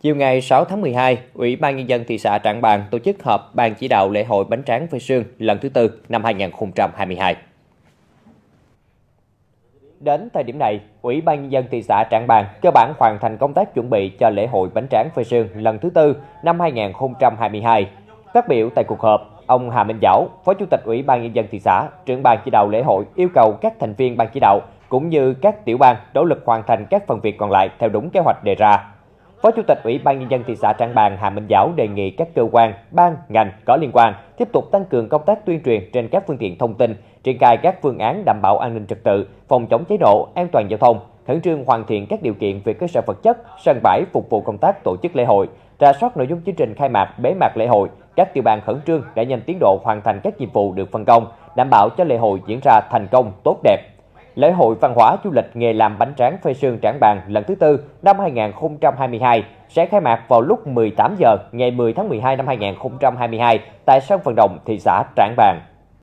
Chiều ngày 6 tháng 12, Ủy ban Nhân dân thị xã Trảng Bàng tổ chức họp Ban chỉ đạo lễ hội bánh tráng với sương lần thứ tư năm 2022. Đến thời điểm này, Ủy ban Nhân dân thị xã Trảng Bàng cơ bản hoàn thành công tác chuẩn bị cho lễ hội bánh tráng phơi sương lần thứ tư năm 2022. Phát biểu tại cuộc họp, ông Hà Minh Giảo, Phó Chủ tịch Ủy ban Nhân dân thị xã, trưởng ban chỉ đạo lễ hội yêu cầu các thành viên ban chỉ đạo cũng như các tiểu ban nỗ lực hoàn thành các phần việc còn lại theo đúng kế hoạch đề ra. Phó Chủ tịch Ủy ban Nhân dân thị xã Trảng Bàng Hà Minh Giảo đề nghị các cơ quan, ban, ngành có liên quan tiếp tục tăng cường công tác tuyên truyền trên các phương tiện thông tin, triển khai các phương án đảm bảo an ninh trật tự, phòng chống cháy nổ, an toàn giao thông, khẩn trương hoàn thiện các điều kiện về cơ sở vật chất, sân bãi phục vụ công tác tổ chức lễ hội, ra soát nội dung chương trình khai mạc, bế mạc lễ hội, các tiểu ban khẩn trương để nhanh tiến độ hoàn thành các nhiệm vụ được phân công, đảm bảo cho lễ hội diễn ra thành công, tốt đẹp. Lễ hội văn hóa du lịch nghề làm bánh tráng phơi sương Trảng Bàng lần thứ tư năm 2022 sẽ khai mạc vào lúc 18 giờ ngày 10 tháng 12 năm 2022 tại sân vận động thị xã Trảng Bàng.